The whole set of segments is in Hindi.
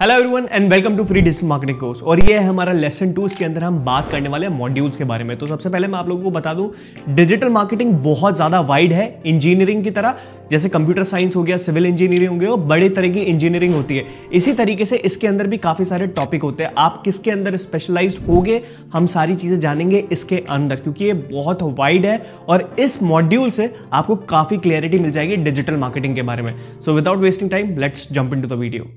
Hello everyone and welcome to free digital marketing course और ये है हमारा लेसन टू इसके अंदर हम बात करने वाले हैं मॉड्यूल्स के बारे में। तो सबसे पहले मैं आप लोगों को बता दूँ डिजिटल मार्केटिंग बहुत ज़्यादा वाइड है इंजीनियरिंग की तरह। जैसे कंप्यूटर साइंस हो गया सिविल इंजीनियरिंग हो गया और बड़े तरह की इंजीनियरिंग होती है। इसी तरीके से इसके अंदर भी काफ़ी सारे टॉपिक होते हैं। आप किसके अंदर स्पेशलाइज होगे, हम सारी चीज़ें जानेंगे इसके अंदर, क्योंकि ये बहुत वाइड है और इस मॉड्यूल से आपको काफ़ी क्लियरिटी मिल जाएगी डिजिटल मार्केटिंग के बारे में। So without wasting time let's jump into the video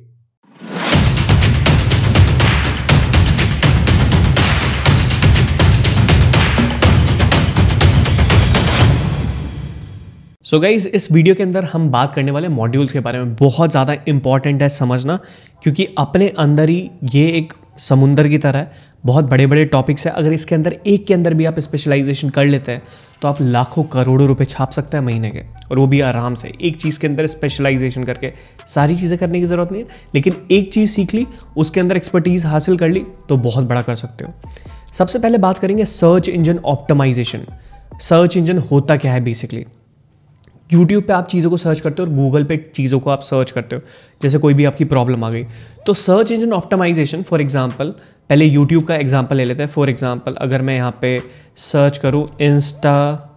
so so guys इस वीडियो के अंदर हम बात करने वाले मॉड्यूल्स के बारे में बहुत ज़्यादा इंपॉर्टेंट है समझना, क्योंकि अपने अंदर ही ये एक समुंदर की तरह है, बहुत बड़े बड़े टॉपिक्स है। अगर इसके अंदर एक के अंदर भी आप स्पेशलाइजेशन कर लेते हैं तो आप लाखों करोड़ों रुपए छाप सकते हैं महीने के, और वो भी आराम से। एक चीज़ के अंदर स्पेशलाइजेशन करके सारी चीज़ें करने की ज़रूरत नहीं है, लेकिन एक चीज़ सीख ली, उसके अंदर एक्सपर्टीज़ हासिल कर ली तो बहुत बड़ा कर सकते हो। सबसे पहले बात करेंगे search engine optimisation search engine होता क्या है बेसिकली यूट्यूब पे आप चीज़ों को सर्च करते हो और गूगल पे चीज़ों को आप सर्च करते हो, जैसे कोई भी आपकी प्रॉब्लम आ गई। तो search engine optimisation for example पहले यूट्यूब का एग्जांपल ले लेते हैं। फॉर एग्जांपल अगर मैं यहाँ पे सर्च करूँ इंस्टा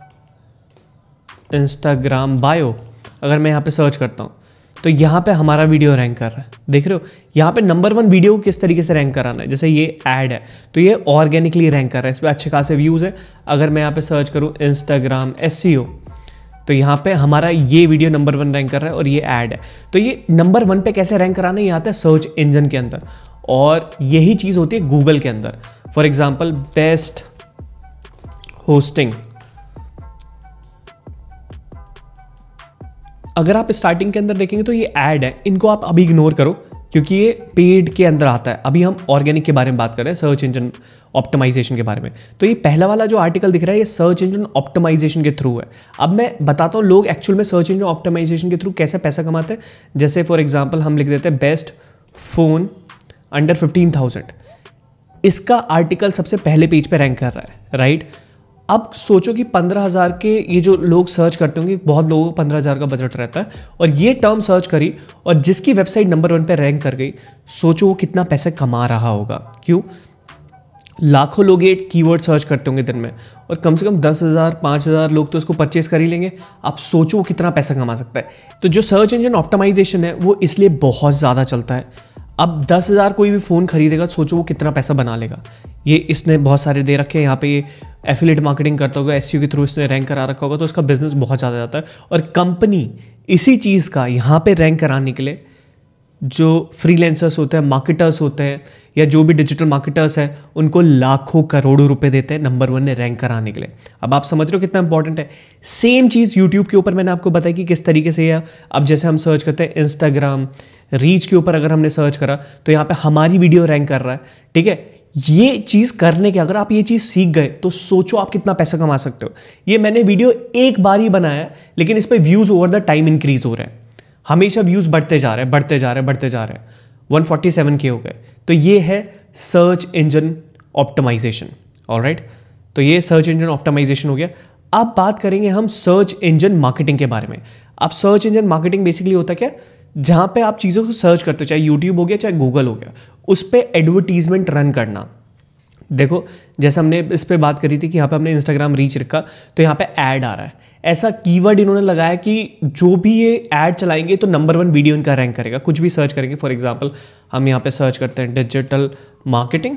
इंस्टाग्राम बायो अगर मैं यहाँ पे सर्च करता हूँ तो यहाँ पे हमारा वीडियो रैंक कर रहा है। देख रहे हो? यहाँ पे नंबर वन वीडियो किस तरीके से रैंक कराना है? जैसे ये ऐड है तो ये ऑर्गेनिकली रैंक कर रहा है। इस पर अच्छे खासे व्यूज़ है। अगर मैं यहाँ पे सर्च करूँ इंस्टाग्राम एस तो यहाँ पे हमारा ये वीडियो नंबर वन रैंक कर रहा है और ये ऐड है। तो ये नंबर वन पे कैसे रैंक कराना है? ये आता है सर्च इंजन के अंदर। और यही चीज़ होती है गूगल के अंदर। फॉर एग्ज़ाम्पल बेस्ट होस्टिंग अगर आप स्टार्टिंग के अंदर देखेंगे तो ये ऐड है। इनको आप अभी इग्नोर करो। क्योंकि ये पेड के अंदर आता है। अभी हम ऑर्गेनिक के बारे में बात कर रहे हैं, सर्च इंजन ऑप्टिमाइजेशन के बारे में। तो ये पहला वाला जो आर्टिकल दिख रहा है, ये सर्च इंजन ऑप्टिमाइजेशन के थ्रू है। अब मैं बताता हूँ लोग एक्चुअल में सर्च इंजन ऑप्टिमाइजेशन के थ्रू कैसे पैसा कमाते हैं। जैसे फॉर एग्ज़ाम्पल हम लिख देते हैं best phone under fifteen thousand इसका आर्टिकल सबसे पहले पेज पे रैंक कर रहा है राइट अब सोचो कि पंद्रह हज़ार के ये जो लोग सर्च करते होंगे, बहुत लोगों को पंद्रह हज़ार का बजट रहता है। और ये टर्म सर्च करी और जिसकी वेबसाइट नंबर वन पे रैंक कर गई, सोचो वो कितना पैसे कमा रहा होगा। क्यों? लाखों लोग ये कीवर्ड सर्च करते होंगे दिन में और कम से कम दस हज़ार, पाँच हज़ार लोग तो इसको परचेज कर ही लेंगे। आप सोचो वो कितना पैसा कमा सकता है। तो जो सर्च इंजन ऑप्टिमाइजेशन है, वो इसलिए बहुत ज़्यादा चलता है। अब दस हज़ार कोई भी फ़ोन खरीदेगा, सोचो वो कितना पैसा बना लेगा। ये इसने बहुत सारे दे रखे हैं, यहाँ पे ये एफिलेट मार्केटिंग करता होगा एस के थ्रू इसने रैंक करा रखा होगा तो उसका बिज़नेस बहुत ज़्यादा जाता है। और कंपनी इसी चीज़ का यहाँ पे रैंक कराने के लिए जो फ्रीलेंसर्स होते हैं मार्केटर्स होते हैं, या जो भी डिजिटल मार्केटर्स हैं, उनको लाखों करोड़ों रुपए देते हैं नंबर वन ने रैंक कराने के लिए। अब आप समझ रहे हो कितना इंपॉर्टेंट है। सेम चीज़ यूट्यूब के ऊपर मैंने आपको बताया कि किस तरीके से या अब जैसे हम सर्च करते हैं इंस्टाग्राम रीच के ऊपर अगर हमने सर्च करा तो यहाँ पर हमारी वीडियो रैंक कर रहा है। ठीक है? ये चीज़ करने के अगर आप ये चीज़ सीख गए तो सोचो आप कितना पैसा कमा सकते हो। ये मैंने वीडियो एक बार ही बनाया, लेकिन इस पर views over the time increase हो रहे हैं। हमेशा व्यूज़ बढ़ते जा रहे हैं, बढ़ते जा रहे हैं, बढ़ते जा रहे हैं। 147 के हो गए। तो ये है सर्च इंजन ऑप्टिमाइजेशन राइट तो ये सर्च इंजन ऑप्टिमाइजेशन हो गया। अब बात करेंगे हम सर्च इंजन मार्केटिंग के बारे में। अब सर्च इंजन मार्केटिंग बेसिकली होता क्या? जहाँ पे आप चीज़ों को सर्च करते हो, चाहे यूट्यूब हो गया, चाहे गूगल हो गया, उस पर एडवर्टीजमेंट रन करना। देखो, जैसे हमने इस पर बात करी थी कि यहाँ पे हमने इंस्टाग्राम रीच रखा तो यहाँ पे ऐड आ रहा है। ऐसा कीवर्ड इन्होंने लगाया कि जो भी ये ऐड चलाएँगे तो नंबर वन वीडियो इनका रैंक करेगा। कुछ भी सर्च करेंगे फॉर एग्ज़ाम्पल हम यहाँ पे सर्च करते हैं डिजिटल मार्केटिंग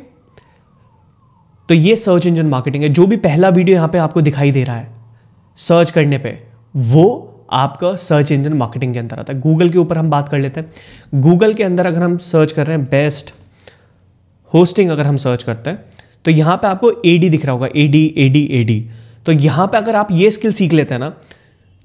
तो ये सर्च इंजन मार्केटिंग है। जो भी पहला वीडियो यहाँ पे आपको दिखाई दे रहा है सर्च करने पे, वो आपका सर्च इंजन मार्केटिंग के अंदर आता है। गूगल के ऊपर हम बात कर लेते हैं। गूगल के अंदर अगर हम सर्च कर रहे हैं बेस्ट होस्टिंग अगर हम सर्च करते हैं तो यहाँ पे आपको ए दिख रहा होगा। A D A D A D तो यहाँ पे अगर आप ये स्किल सीख लेते हैं ना,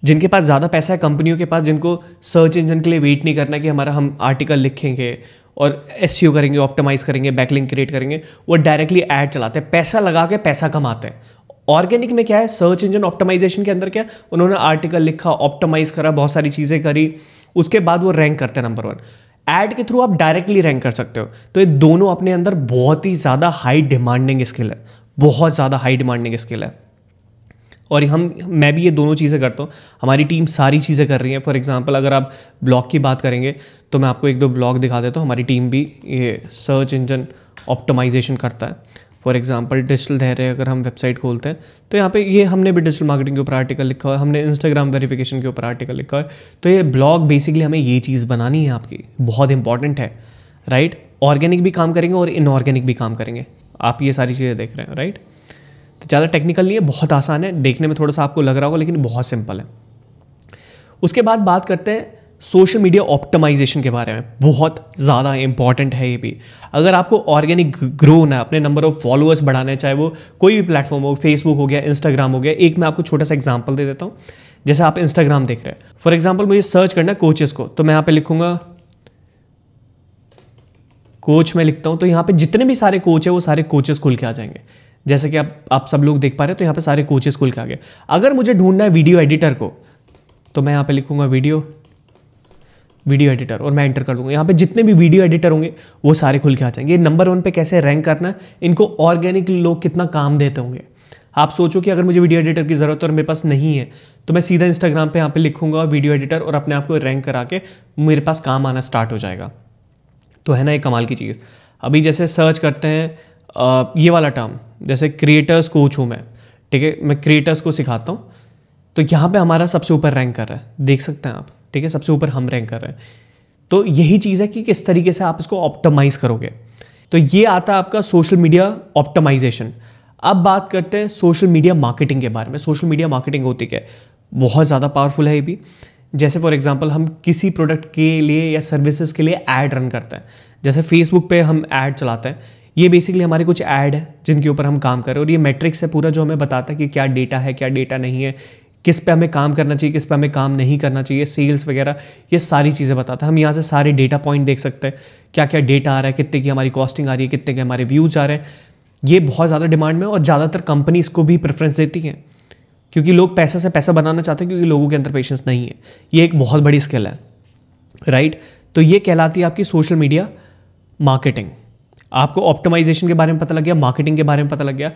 जिनके पास ज़्यादा पैसा है, कंपनियों के पास, जिनको सर्च इंजन के लिए वेट नहीं करना कि हमारा हम आर्टिकल लिखेंगे और एस करेंगे ऑप्टिमाइज करेंगे बैकलिंग क्रिएट करेंगे, वो डायरेक्टली ऐड चलाते हैं। पैसा लगा के पैसा कमाते हैं। ऑर्गेनिक में क्या है? सर्च इंजन ऑप्टिमाइजेशन के अंदर क्या उन्होंने आर्टिकल लिखा ऑप्टिमाइज करा, बहुत सारी चीज़ें करी, उसके बाद वो रैंक करते हैं नंबर वन एड के थ्रू आप डायरेक्टली रैंक कर सकते हो। तो ये दोनों अपने अंदर बहुत ही ज़्यादा हाई डिमांडिंग स्किल है। बहुत ज़्यादा हाई डिमांडिंग स्किल है। और हम, मैं भी ये दोनों चीज़ें करता हूँ। हमारी टीम सारी चीज़ें कर रही है। फॉर एग्जांपल अगर आप ब्लॉग की बात करेंगे तो मैं आपको एक दो ब्लॉग दिखा देता हूँ। हमारी टीम भी ये सर्च इंजन ऑप्टमाइजेशन करता है। फॉर एग्ज़ाम्पल डिजिटल धैर्य अगर हम वेबसाइट खोलते हैं तो यहाँ पे ये हमने भी डिजिटल मार्केटिंग के ऊपर आर्टिकल लिखा है। हमने इंस्टाग्राम वेरिफिकेशन के ऊपर आर्टिकल लिखा है। तो ये ब्लॉग बेसिकली हमें ये चीज़ बनानी है आपकी। बहुत इंपॉर्टेंट है राइट ऑर्गेनिक भी काम करेंगे और इनऑर्गेनिक भी काम करेंगे। आप ये सारी चीज़ें देख रहे हैं राइट तो ज़्यादा टेक्निकल नहीं है, बहुत आसान है, देखने में थोड़ा सा आपको लग रहा होगा, लेकिन बहुत सिंपल है। उसके बाद बात करते हैं सोशल मीडिया ऑप्टमाइजेशन के बारे में। बहुत ज़्यादा इंपॉर्टेंट है ये भी। अगर आपको ऑर्गेनिक ग्रो होना है, अपने नंबर ऑफ़ फॉलोअर्स बढ़ाना है, चाहे वो कोई भी प्लेटफॉर्म हो फेसबुक हो गया इंस्टाग्राम हो गया, एक मैं आपको छोटा सा एग्ज़ाम्पल दे देता हूँ। जैसे आप इंस्टाग्राम देख रहे हैं। फॉर एग्ज़ाम्पल मुझे सर्च करना है कोचेस को तो मैं यहाँ पे लिखूँगा कोच में लिखता हूँ तो यहाँ पे जितने भी सारे कोच है, वो सारे कोचेस खुल के आ जाएँगे। जैसे कि आप आप सब लोग देख पा रहे हैं तो यहाँ पे सारे कोचेस खुल के आ गए अगर मुझे ढूंढना है वीडियो एडिटर को तो मैं यहाँ पे लिखूँगा वीडियो वीडियो एडिटर और मैं एंटर कर दूँगा। यहाँ पे जितने भी वीडियो एडिटर होंगे, वो सारे खुल के आ जाएँगे। नंबर वन पे कैसे रैंक करना है, इनको ऑर्गेनिक लोग कितना काम देते होंगे। आप सोचो कि अगर मुझे वीडियो एडिटर की ज़रूरत और मेरे पास नहीं है तो मैं सीधा इंस्टाग्राम पे यहाँ पे लिखूँगा वीडियो एडिटर और अपने आप को रैंक करा के मेरे पास काम आना स्टार्ट हो जाएगा। तो है ना एक कमाल की चीज़। अभी जैसे सर्च करते हैं ये वाला टर्म जैसे क्रिएटर्स कोच हूँ मैं, ठीक है? मैं क्रिएटर्स को सिखाता हूँ। तो यहाँ पे हमारा सबसे ऊपर रैंक कर रहा है। देख सकते हैं आप, ठीक है? सबसे ऊपर हम रैंक कर रहे हैं। तो यही चीज़ है कि किस तरीके से आप इसको ऑप्टमाइज करोगे। तो ये आता है आपका सोशल मीडिया ऑप्टमाइजेशन अब बात करते हैं सोशल मीडिया मार्केटिंग के बारे में। सोशल मीडिया मार्केटिंग होती क्या है? बहुत ज़्यादा पावरफुल है ये भी। जैसे फॉर एग्जांपल हम किसी प्रोडक्ट के लिए या सर्विसेज़ के लिए ऐड रन करते हैं। जैसे फेसबुक पे हम ऐड चलाते हैं। ये बेसिकली हमारे कुछ ऐड है, जिनके ऊपर हम काम कर रहे हैं। और ये मैट्रिक्स है पूरा जो हमें बताता है कि क्या डेटा है, क्या डेटा नहीं है, किस पे हमें काम करना चाहिए, किस पे हमें काम नहीं करना चाहिए सेल्स वगैरह, ये सारी चीज़ें बताता है। हम यहाँ से सारे डेटा पॉइंट देख सकते हैं क्या क्या डेटा आ रहा है, कितने की हमारी कॉस्टिंग आ रही है, कितने के हमारे व्यूज़ आ रहे हैं। ये बहुत ज़्यादा डिमांड में और ज़्यादातर कंपनी इसको भी प्रेफरेंस देती हैं, क्योंकि लोग पैसा से पैसा बनाना चाहते हैं क्योंकि लोगों के अंदर पेशेंस नहीं है। ये एक बहुत बड़ी स्किल है राइट तो ये कहलाती है आपकी सोशल मीडिया मार्केटिंग आपको ऑप्टिमाइजेशन के बारे में पता लग गया मार्केटिंग के बारे में पता लग गया।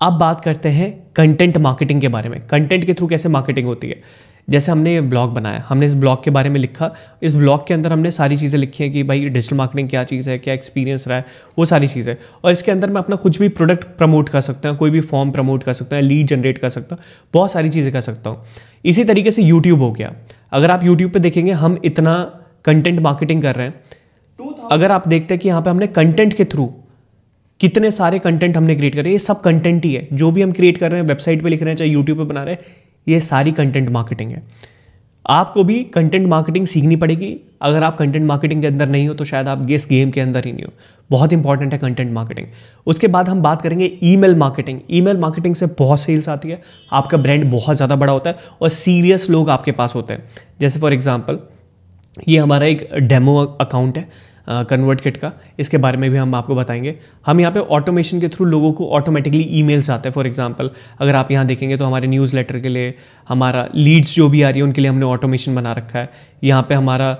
अब बात करते हैं कंटेंट मार्केटिंग के बारे में। कंटेंट के थ्रू कैसे मार्केटिंग होती है? जैसे हमने ये ब्लॉग बनाया, हमने इस ब्लॉग के बारे में लिखा। इस ब्लॉग के अंदर हमने सारी चीज़ें लिखी हैं कि भाई डिजिटल मार्केटिंग क्या चीज़ है, क्या एक्सपीरियंस रहा है, वो सारी चीज़ें और इसके अंदर मैं अपना कुछ भी प्रोडक्ट प्रमोट कर सकता हूँ, कोई भी फॉर्म प्रमोट कर सकता हूँ लीड जनरेट कर सकता हूँ, बहुत सारी चीज़ें कर सकता हूँ। इसी तरीके से यूट्यूब हो गया। अगर आप यूट्यूब पर देखेंगे, हम इतना कंटेंट मार्केटिंग कर रहे हैं अगर आप देखते हैं कि यहाँ पे हमने कंटेंट के थ्रू कितने सारे कंटेंट हमने क्रिएट करे, ये सब कंटेंट ही है। जो भी हम क्रिएट कर रहे हैं वेबसाइट पे लिख रहे हैं, चाहे यूट्यूब पे बना रहे हैं, ये सारी कंटेंट मार्केटिंग है। आपको भी कंटेंट मार्केटिंग सीखनी पड़ेगी। अगर आप कंटेंट मार्केटिंग के अंदर नहीं हो तो शायद आप इस गेम के अंदर ही नहीं हो। बहुत इंपॉर्टेंट है कंटेंट मार्केटिंग उसके बाद हम बात करेंगे ईमेल मार्केटिंग ईमेल मार्केटिंग से बहुत सेल्स आती है। आपका ब्रांड बहुत ज़्यादा बड़ा होता है और सीरियस लोग आपके पास होते हैं। जैसे फॉर एग्ज़ाम्पल ये हमारा एक डेमो अकाउंट है। कन्वर्ट किट का। इसके बारे में भी हम आपको बताएँगे। हम यहाँ पे ऑटोमेशन के थ्रू लोगों को ऑटोमेटिकली ईमेल्स आते हैं फॉर एग्जांपल अगर आप यहाँ देखेंगे तो हमारे न्यूज़ लेटर के लिए हमारा लीड्स जो भी आ रही है उनके लिए हमने ऑटोमेशन बना रखा है। यहाँ पे हमारा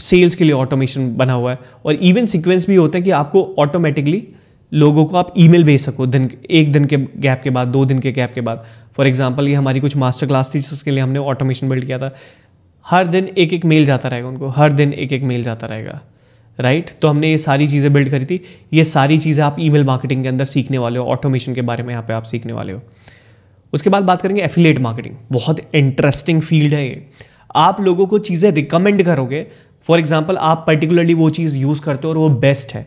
सेल्स uh, के लिए ऑटोमेशन बना हुआ है। और इवन सिक्वेंस भी होता है कि आपको ऑटोमेटिकली लोगों को आप ईमेल भेज सको दिन एक दिन के गैप के बाद दो दिन के गैप के बाद। फॉर एग्जांपल ये हमारी कुछ मास्टर क्लास थी जिसके लिए हमने ऑटोमेशन बिल्ड किया था। हर दिन एक एक मेल जाता रहेगा उनको, हर दिन एक एक मेल जाता रहेगा राइट तो हमने ये सारी चीज़ें बिल्ड करी थी। ये सारी चीज़ें आप ईमेल मार्केटिंग के अंदर सीखने वाले हो ऑटोमेशन के बारे में यहाँ पे आप सीखने वाले हो। उसके बाद बात करेंगे एफिलेट मार्केटिंग बहुत इंटरेस्टिंग फ़ील्ड है ये। आप लोगों को चीज़ें रिकमेंड करोगे। फॉर एग्ज़ाम्पल आप पर्टिकुलरली वो चीज़ यूज़ करते हो और वो बेस्ट है।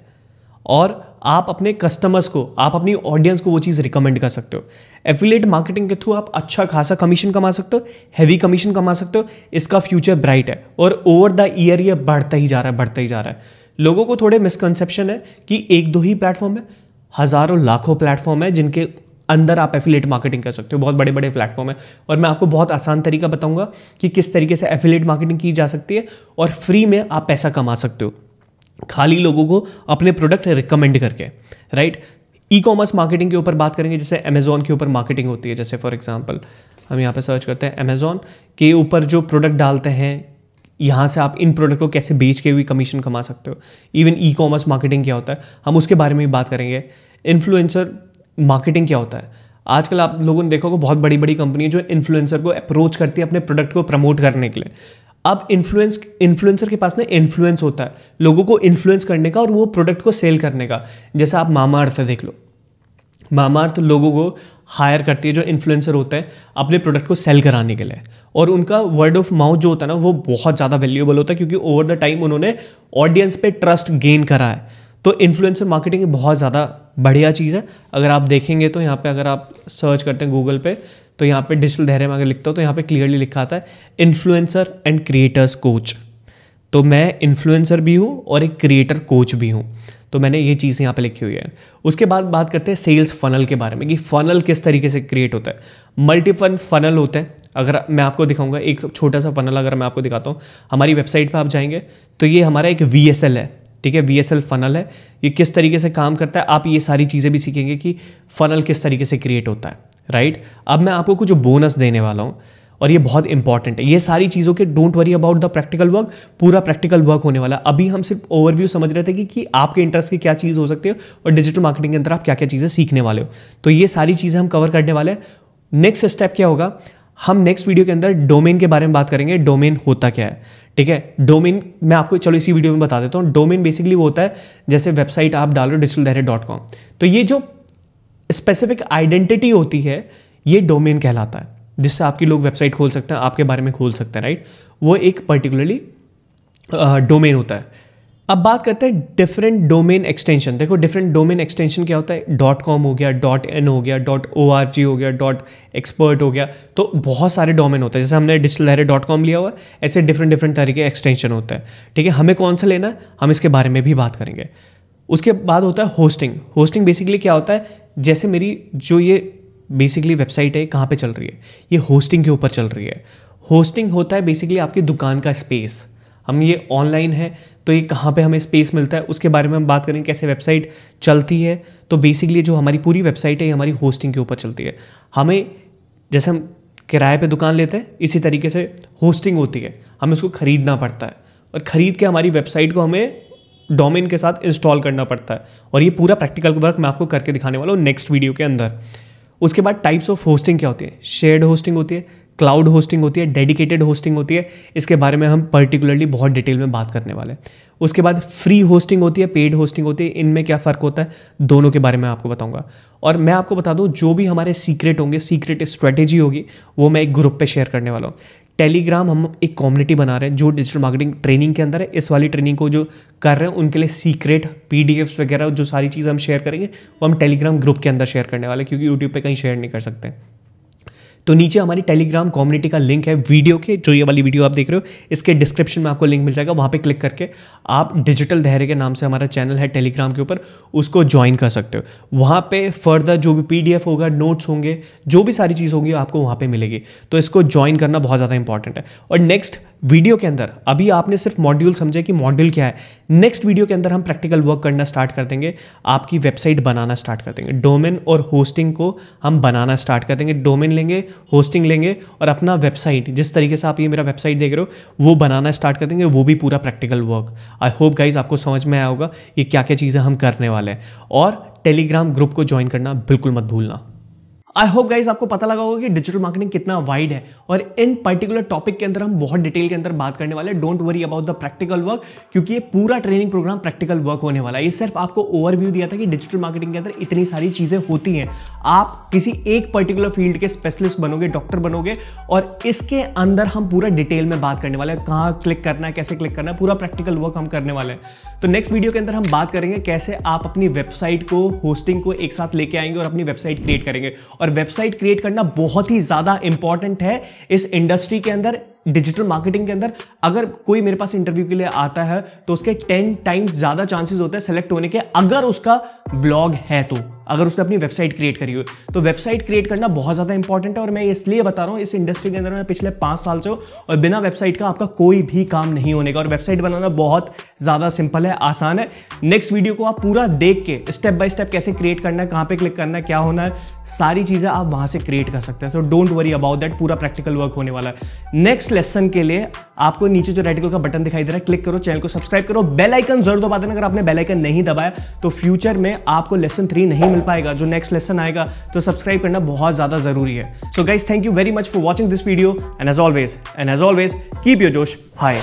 और आप अपने कस्टमर्स को, आप अपनी ऑडियंस को वो चीज़ रिकमेंड कर सकते हो। एफिलेट मार्केटिंग के थ्रू आप अच्छा खासा कमीशन कमा सकते हो हैवी कमीशन कमा सकते हो, इसका फ्यूचर ब्राइट है। और ओवर द ईयर ये बढ़ता ही जा रहा है, बढ़ता ही जा रहा है। लोगों को थोड़े मिसकनसेप्शन है कि एक दो ही प्लेटफॉर्म है, हज़ारों लाखों प्लेटफॉर्म है जिनके अंदर आप एफिलेट मार्केटिंग कर सकते हो। बहुत बड़े बड़े प्लेटफॉर्म है। और मैं आपको बहुत आसान तरीका बताऊँगा कि किस तरीके से एफिलेट मार्केटिंग की जा सकती है और फ्री में आप पैसा कमा सकते हो। खाली लोगों को अपने प्रोडक्ट रिकमेंड करके राइट ई कॉमर्स मार्केटिंग के ऊपर बात करेंगे, जैसे अमेजोन के ऊपर मार्केटिंग होती है, जैसे फॉर एग्ज़ाम्पल हम यहाँ पे सर्च करते हैं अमेजोन के ऊपर जो प्रोडक्ट डालते हैं, यहाँ से आप इन प्रोडक्ट को कैसे बेच के भी कमीशन कमा सकते हो। इवन ई कॉमर्स मार्केटिंग क्या होता है, हम उसके बारे में भी बात करेंगे। इन्फ्लुएंसर मार्केटिंग क्या होता है? आजकल आप लोगों ने देखा होगा, बहुत बड़ी बड़ी कंपनी जो इन्फ्लुएंसर को अप्रोच करती है अपने प्रोडक्ट को प्रमोट करने के लिए। अब इन्फ्लुएंस इन्फ्लुएंसर के पास ना इन्फ्लुएंस होता है। लोगों को इन्फ्लुएंस करने का और वो प्रोडक्ट को सेल करने का। जैसे आप मामा अर्थ देख लो। मामा अर्थ लोगों को हायर करती है जो इन्फ्लुएंसर होते हैं अपने प्रोडक्ट को सेल कराने के लिए। और उनका वर्ड ऑफ़ माउथ जो होता है ना, वो बहुत ज़्यादा वैल्यूएबल होता है क्योंकि ओवर द टाइम उन्होंने ऑडियंस पे ट्रस्ट गेन करा है। तो इन्फ्लुएंसर मार्केटिंग बहुत ज़्यादा बढ़िया चीज़ है। अगर आप देखेंगे तो यहाँ पे अगर आप सर्च करते हैं गूगल पे तो यहाँ पे डिजिटल धैर्य में अगर लिखता हूँ तो यहाँ पे क्लियरली लिखा आता है इन्फ्लुएंसर एंड क्रिएटर्स कोच तो मैं इन्फ्लुएंसर भी हूँ और एक क्रिएटर कोच भी हूँ। तो मैंने ये चीज़ यहाँ पे लिखी हुई है। उसके बाद बात करते हैं सेल्स फनल के बारे में कि फनल किस तरीके से क्रिएट होता है। मल्टीफन फनल होते हैं। अगर मैं आपको दिखाऊँगा, एक छोटा सा फनल अगर मैं आपको दिखाता हूँ, हमारी वेबसाइट पर आप जाएँगे तो ये हमारा एक वीएसएल है। ठीक है? वी एस एल फनल है। ये किस तरीके से काम करता है, आप ये सारी चीज़ें भी सीखेंगे कि फनल किस तरीके से क्रिएट होता है। राइट अब मैं आपको कुछ बोनस देने वाला हूँ और ये बहुत इंपॉर्टेंट है। ये सारी चीज़ों के don't worry about the practical work पूरा प्रैक्टिकल वर्क होने वाला। अभी हम सिर्फ़ ओवरव्यू समझ रहे थे कि, कि आपके इंटरेस्ट की क्या चीज़ हो सकती है और डिजिटल मार्केटिंग के अंदर आप क्या क्या चीज़ें सीखने वाले हो। तो ये सारी चीज़ें हम कवर करने वाले हैं। नेक्स्ट स्टेप क्या होगा? हम नेक्स्ट वीडियो के अंदर डोमेन के बारे में बात करेंगे। डोमेन होता क्या है? ठीक है? डोमेन मैं आपको चलो इसी वीडियो में बता देता हूँ। डोमेन बेसिकली वो होता है जैसे वेबसाइट आप डालो डिजिटल तो ये जो स्पेसिफिक आइडेंटिटी होती है, ये डोमेन कहलाता है, जिससे आपकी लोग वेबसाइट खोल सकते हैं, आपके बारे में खोल सकते हैं राइट वो एक पर्टिकुलरली डोमेन होता है। अब बात करते हैं डिफरेंट डोमेन एक्सटेंशन देखो डिफरेंट डोमेन एक्सटेंशन क्या होता है? डॉट कॉम हो गया डॉट एन हो गया डॉट ओ आर जी हो गया डॉट एक्सपर्ट हो गया। तो बहुत सारे डोमेन होते हैं। जैसे हमने डिजिटल लहरे डॉट कॉम लिया हुआ ऐसे डिफरेंट डिफरेंट तरीके एक्सटेंशन होते हैं। ठीक है, हमें कौन सा लेना है? हम इसके बारे में भी बात करेंगे। उसके बाद होता है होस्टिंग होस्टिंग बेसिकली क्या होता है? जैसे मेरी जो ये बेसिकली वेबसाइट है, कहाँ पे चल रही है? ये होस्टिंग के ऊपर चल रही है. होस्टिंग होता है बेसिकली आपकी दुकान का स्पेस हम ये ऑनलाइन है तो ये कहाँ पे हमें स्पेस मिलता है? उसके बारे में हम बात करेंगे, कैसे वेबसाइट चलती है. तो बेसिकली जो हमारी पूरी वेबसाइट है, ये हमारी होस्टिंग के ऊपर चलती है. हमें, जैसे हम किराए पे दुकान लेते हैं, इसी तरीके से होस्टिंग होती है. हमें उसको ख़रीदना पड़ता है. और ख़रीद के हमारी वेबसाइट को हमें डोमेन के साथ इंस्टॉल करना पड़ता है। और ये पूरा प्रैक्टिकल वर्क मैं आपको करके दिखाने वाला हूँ नेक्स्ट वीडियो के अंदर। उसके बाद टाइप्स ऑफ़ होस्टिंग क्या होती है? शेयर्ड होस्टिंग होती है क्लाउड होस्टिंग होती है डेडिकेटेड होस्टिंग होती है। इसके बारे में हम पर्टिकुलरली बहुत डिटेल में बात करने वाले हैं। उसके बाद फ्री होस्टिंग होती है पेड होस्टिंग होती है। इनमें क्या फ़र्क होता है? दोनों के बारे में आपको बताऊँगा। और मैं आपको बता दूँ, जो भी हमारे सीक्रेट होंगे सीक्रेट स्ट्रेटेजी होगी, वो मैं एक ग्रुप पे शेयर करने वाला हूँ। टेलीग्राम हम एक कम्युनिटी बना रहे हैं जो डिजिटल मार्केटिंग ट्रेनिंग के अंदर है। इस वाली ट्रेनिंग को जो कर रहे हैं, उनके लिए सीक्रेट पी वगैरह, जो सारी चीज़ हम शेयर करेंगे, वो हम टेलीग्राम ग्रुप के अंदर शेयर करने वाले क्योंकि यूट्यूब पर कहीं शेयर नहीं कर सकते। तो नीचे हमारी टेलीग्राम कम्युनिटी का लिंक है वीडियो के, जो ये वाली वीडियो आप देख रहे हो, इसके डिस्क्रिप्शन में आपको लिंक मिल जाएगा, वहाँ पे क्लिक करके आप डिजिटल धैर्य के नाम से हमारा चैनल है टेलीग्राम के ऊपर, उसको ज्वाइन कर सकते हो। वहाँ पर फर्दर जो भी पीडीएफ होगा नोट्स होंगे, जो भी सारी चीज़ होगी, आपको वहाँ पर मिलेगी। तो इसको ज्वाइन करना बहुत ज़्यादा इंपॉर्टेंट है। और नेक्स्ट वीडियो के अंदर, अभी आपने सिर्फ़ मॉड्यूल समझे कि मॉड्यूल क्या है। नेक्स्ट वीडियो के अंदर हम प्रैक्टिकल वर्क करना स्टार्ट कर देंगे, आपकी वेबसाइट बनाना स्टार्ट कर देंगे। डोमेन और होस्टिंग को हम बनाना स्टार्ट कर देंगे। डोमेन लेंगे होस्टिंग लेंगे और अपना वेबसाइट जिस तरीके से आप ये मेरा वेबसाइट देख रहे हो, वो बनाना स्टार्ट कर देंगे। वो भी पूरा practical work I hope guys आपको समझ में आया होगा ये क्या क्या चीज़ें हम करने वाले हैं। और टेलीग्राम ग्रुप को ज्वाइन करना बिल्कुल मत भूलना। आई होप गाइज़ आपको पता लगा होगा कि डिजिटल मार्केटिंग कितना वाइड है। और इन पर्टिकुलर टॉपिक के अंदर हम बहुत डिटेल के अंदर बात करने वाले don't worry about the practical work क्योंकि ये पूरा ट्रेनिंग प्रोग्राम प्रैक्टिकल वर्क होने वाला है। ये सिर्फ़ आपको ओवरव्यू दिया था कि डिजिटल मार्केटिंग के अंदर इतनी सारी चीज़ें होती हैं। आप किसी एक पर्टिकुलर फ़ील्ड के स्पेशलिस्ट बनोगे डॉक्टर बनोगे, और इसके अंदर हम पूरा डिटेल में बात करने वाले हैं। कहाँ क्लिक करना है, कैसे क्लिक करना है, पूरा प्रैक्टिकल वर्क हम करने वाले हैं। तो नेक्स्ट वीडियो के अंदर हम बात करेंगे कैसे आप अपनी वेबसाइट को होस्टिंग को एक साथ लेके आएँगे और अपनी वेबसाइट क्रिएट करेंगे। और वेबसाइट क्रिएट करना बहुत ही ज़्यादा इंपॉर्टेंट है इस इंडस्ट्री के अंदर डिजिटल मार्केटिंग के अंदर। अगर कोई मेरे पास इंटरव्यू के लिए आता है तो उसके टेन टाइम्स ज़्यादा चांसेस होते हैं सेलेक्ट होने के, अगर उसका ब्लॉग है तो। अगर उसने अपनी वेबसाइट क्रिएट करी हो तो वेबसाइट क्रिएट करना बहुत ज़्यादा इंपॉर्टेंट है और मैं इसलिए बता रहा हूँ, इस इंडस्ट्री के अंदर मैं पिछले पाँच साल से हूँ और बिना वेबसाइट का आपका कोई भी काम नहीं होने का। और वेबसाइट बनाना बहुत ज़्यादा सिंपल है, आसान है। नेक्स्ट वीडियो को आप पूरा देख के स्टेप बाय स्टेप कैसे क्रिएट करना है, कहाँ पे क्लिक करना है, क्या होना है, सारी चीज़ें आप वहाँ से क्रिएट कर सकते हैं। So don't worry about that पूरा प्रैक्टिकल वर्क होने वाला है। नेक्स्ट लेसन के लिए आपको नीचे जो रेडिकल का बटन दिखाई दे रहा है क्लिक करो चैनल को सब्सक्राइब करो। बेल आइकन ज़रूर दबा देना, अगर आपने बेल आइकन नहीं दबाया तो फ्यूचर में आपको लेसन थ्री नहीं मिल पाएगा। जो नेक्स्ट लेसन आएगा तो सब्सक्राइब करना बहुत ज़्यादा ज़रूरी है। So guys thank you very much for watching this video and as always and as always keep your josh high